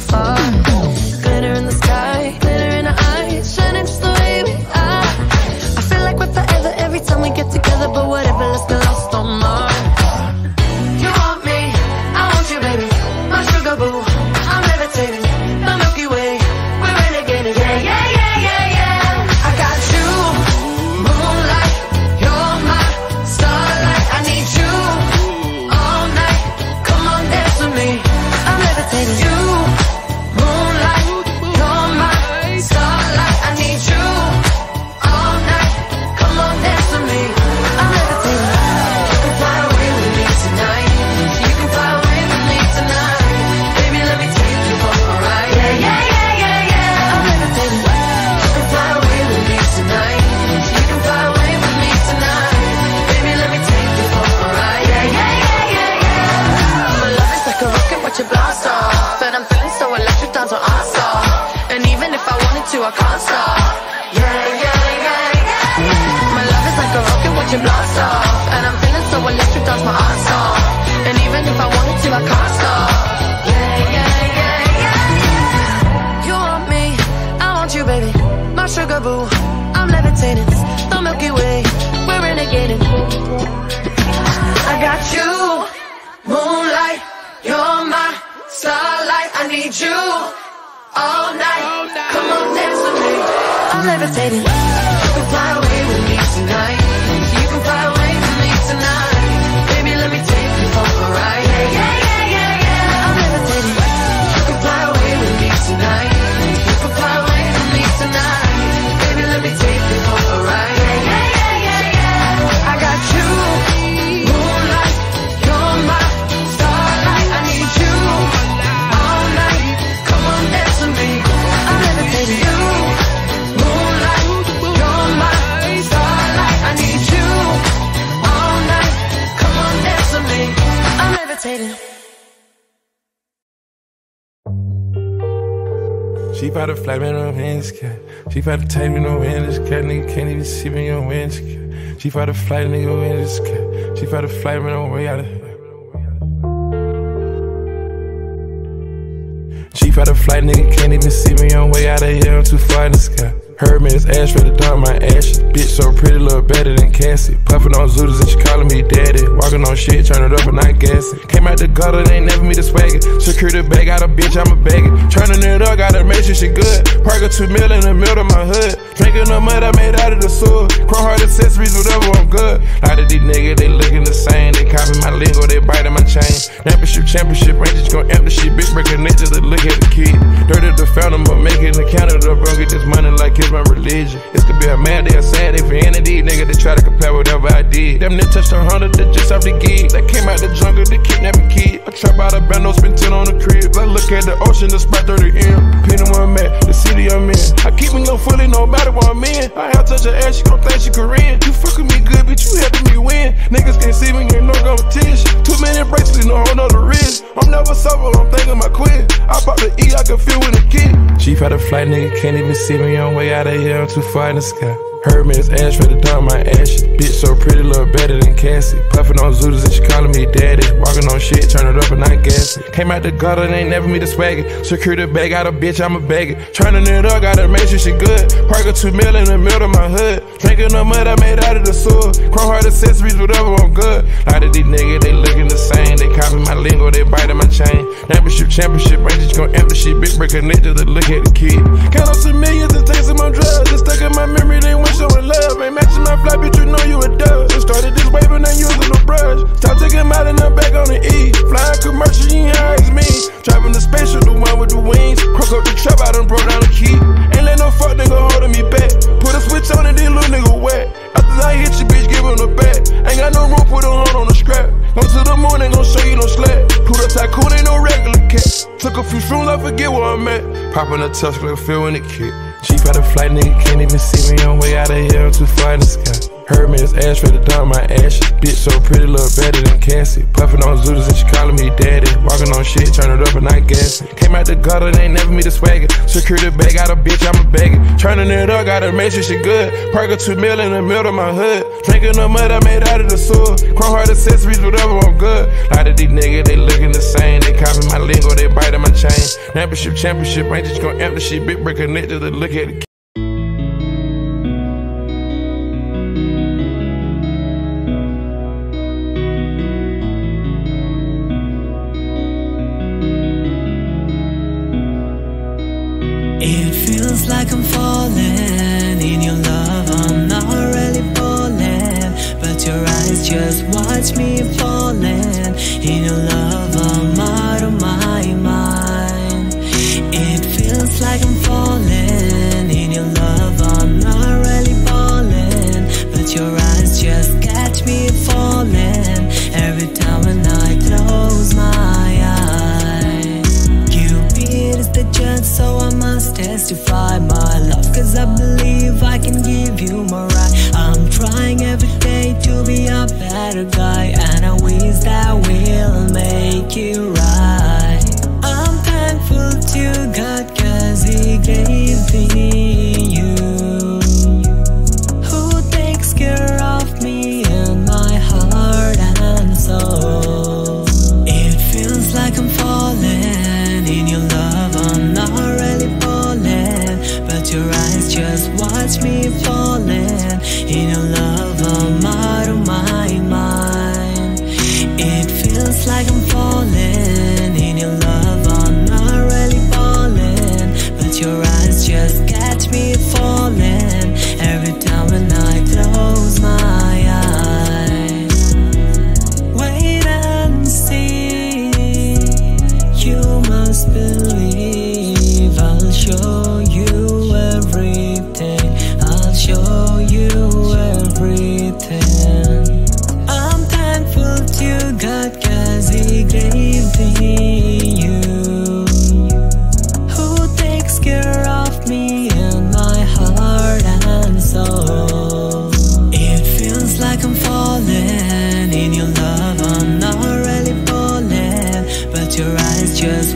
far. I'm She bout to fly me no hands, cat. She bout to take me no hands, cat. Nigga can't even see me on hands, cat. She bout to fly nigga hands, cat. She bout to fly me no way out of here. She bout to fly, nigga can't even see me on way out of here. Heard me, it's ash the dark, my ashes. Bitch so pretty, look better than Cassie. Puffin' on Zooters and she calling me daddy. Walking on shit, turn it up and I gas. Came out the gutter, they ain't never me the swagger. Secure the bag, got a bitch, I'm a bagger. Turning it up, gotta make sure she good. Park a two mil in the middle of my hood. Drinking the mud I made out of the sewer. Chrome heart accessories, whatever, I'm good. A lot of these niggas, they looking the same. They copy my lingo, they biting my chain. Championship, championship, Rangers gon' amp the shit. Big breaker niggas, they look at the kid. Fountain, but making the Canada, bro. Get this money like it's my religion. This could be a mad day or sad for any of these niggas that try to compare whatever I did. Them niggas touched a hundred, that just off the gig. They came out the jungle, they kidnapping kid. I trap out a bando, spend 10 on the crib. I look at the ocean, the spot 30 M. Depending where I'm at, the city I'm in. I keep me low fully, no matter where I'm in. I have touch her ass, she gon' think she Korean. You fucking me good, bitch, you helping me win. Niggas can't see me, ain't no competition. Too many bracelets, no whole nother wrist. I'm never had a flight, nigga can't even see me on way out of here. I'm too far in the sky. Heard me, it's ash for the dark, my ashes. Bitch so pretty, look better than Cassie. Puffin' on Zooters and she calling me daddy. Walking on shit, turn it up and I gas it. Came out the gutter, they ain't never me the swagger. Secure the bag, got a bitch, I'm a bagger. Turning it up, gotta make sure she good. Park a two mil in the middle of my hood. Drinking the mud I made out of the sewer. Chrome heart accessories, whatever, I'm good. A lot of these niggas, they looking the same. They copy my lingo, they biting my chain. Championship, Championship range just gonna empty shit. Big break connected to look at the kid. Count up some millions and taste some my drugs. just stuck in my memory, they went showing love. Ain't matching my fly, bitch, you know you a dub. It started this wave and I used the brush. Stop taking out and I'm back on the E. Flying commercial, you ain't high as me. Driving the spaceship, the one with the wings. Cross up the trap, I done broke down the key. Ain't let no fuck nigga holding me back. Put a switch on it, then little nigga wet. After I hit you, bitch, give him the back. I'm at. Poppin' a touch, feel when it kick. Cheap out of flight, nigga can't even see me on way out of here. I'm too far in the sky. Heard me, it's ash for the dump my ashes. Bitch so pretty, look better than Cassie. Puffin' on Zooters and she calling me daddy. Walking on shit, turn it up and I gas Came out the gutter, they ain't never me the swagger. Security bag, got a bitch, I'm a bagger. Turning it up, gotta make sure she good. Park a two mil in the middle of my hood. Drinking the mud I made out of the sewer. Chrome heart accessories, whatever, I'm good. A lot of these niggas, they looking the same. They copy my lingo, they biting my chain. Championship, championship, ain't just gonna amp the shit. Big break connected to the look at it. Must testify. Cause I believe I can give you more right. I'm trying every day to be a better guy And I wish that will make you right. I'm thankful to God cause he gave me you. Who takes care of me and my heart and soul? It feels like I'm falling in your love just watch me falling in your love.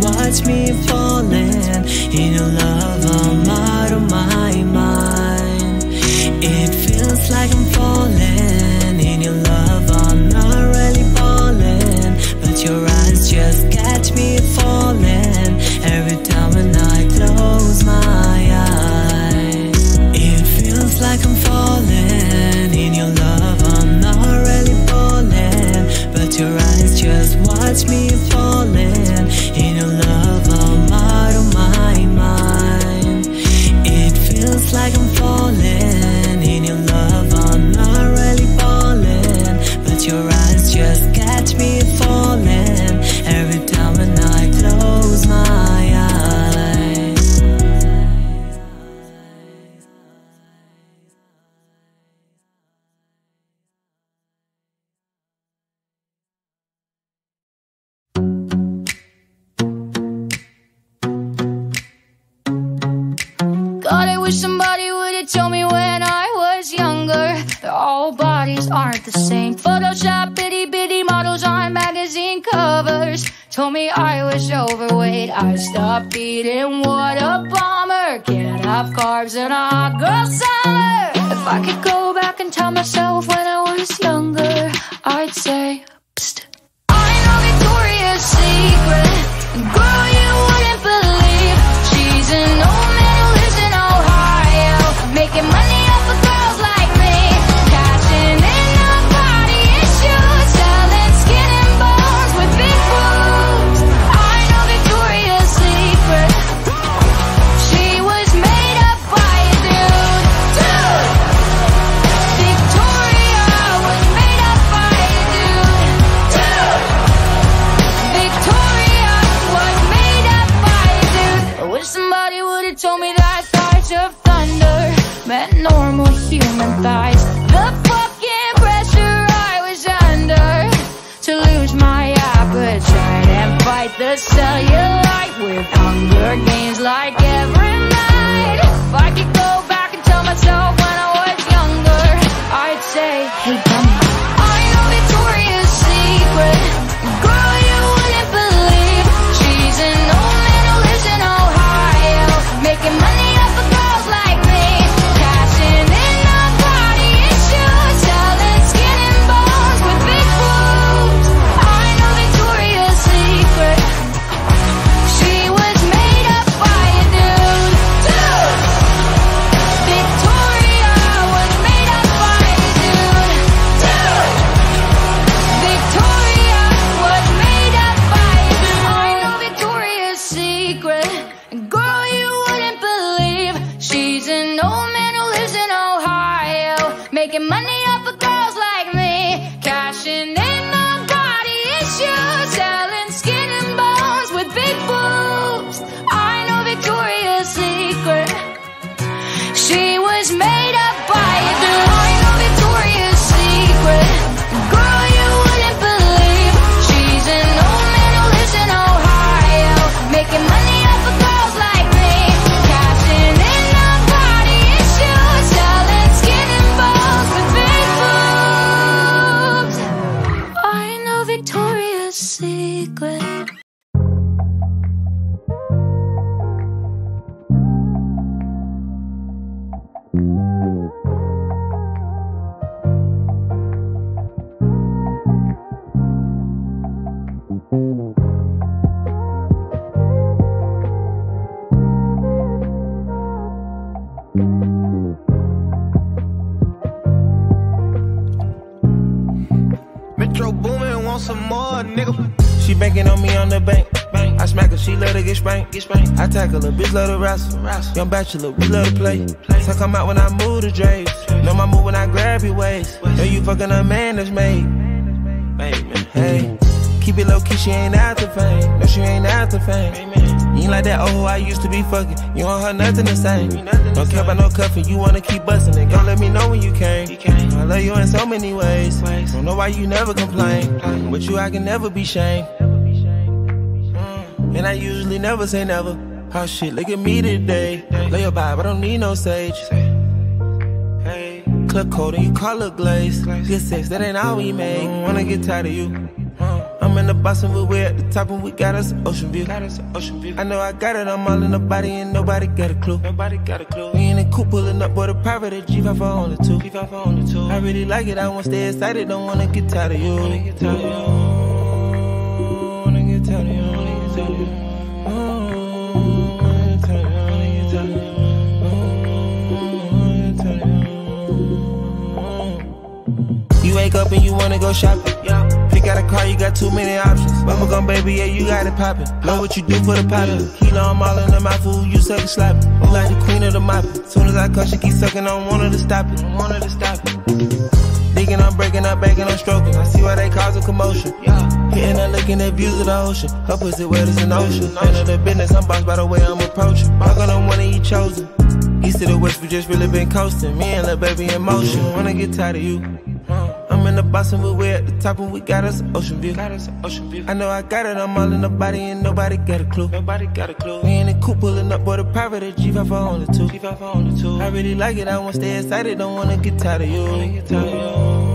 Watch me falling in your love. Of my wish somebody would have told me when I was younger that all bodies aren't the same. Photoshop itty bitty models on magazine covers told me I was overweight. I stopped eating. What a bummer! Can't have carbs in a hot girl summer. If I could go back and tell myself when I was younger, I'd say, could sell your right with Hunger Games like every night. Cashing in on body issues, selling skin and bones with big boobs. I know Victoria's Secret. She Metro Boomin, want some more, nigga. She banking on me on the bank. I smack her, she let her get spanked. Get spanked. I tackle her, bitch love to wrestle. Young bachelor, we love to play. So come out when I move the drapes. Know my move when I grab your waist. Know you fucking a man that's made. Hey. Keep it low key, she ain't after fame. No, she ain't after fame. Ain't like that oh I used to be fucking. You don't her nothing the same. Don't care about no cuffing, you wanna keep busting it. Don't let me know when you came. I love you in so many ways. Don't know why you never complain. With you, I can never be shamed. Mm. And I usually never say never. Oh shit, look at me today. Lay your vibe, I don't need no sage. Club cold and you call her glaze. Good sex, that ain't all we make. Wanna get tired of you. I'm in the and we're at the top and we got us an ocean view. Got us an ocean view. I know I got it, I'm all in the body and nobody got a clue. Nobody got a clue. We in the coupe pulling up, boy, the private at G5 on the two. G5 on the two. I really like it, I wanna stay excited, don't wanna get tired of you. Wanna get tired of you. Wake up and you wanna go shopping. Yeah. Pick out a car, you got too many options. Bubble gum, baby, yeah, you got it poppin'. Know what you do for the poppin'. Kilo, I'm all in the mouth, fool, you suck it. You like the queen of the mop. Soon as I come, she keep sucking, I don't want her to stop it. I want her to stop it. Digging, I'm breaking, I'm baking, I'm stroking. I see why they cause a commotion. Yeah. Hitting and looking at views of the ocean. Her pussy wet as an ocean. None of the business, I'm boxed by the way I'm approaching. I'm gonna of you chosen. East to the west, we just really been coasting. Me and little baby in motion. Wanna get tired of you. In the box and we're at the top and we got us an ocean view. Got us an ocean view. I know I got it, I'm all in the body and nobody got a clue. Nobody got a clue. We in the coupe pulling up, boy, the private at G5 on the two. G5 on the two. I really like it, I wanna stay excited, don't wanna get tired of you. Wanna get tired of you.